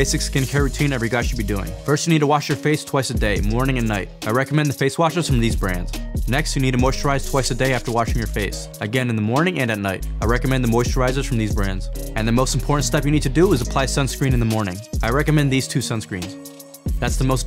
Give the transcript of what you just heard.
basic skincare routine every guy should be doing. First, you need to wash your face twice a day, morning and night. I recommend the face washes from these brands. Next, you need to moisturize twice a day after washing your face. Again, in the morning and at night. I recommend the moisturizers from these brands. And the most important step you need to do is apply sunscreen in the morning. I recommend these two sunscreens. That's the most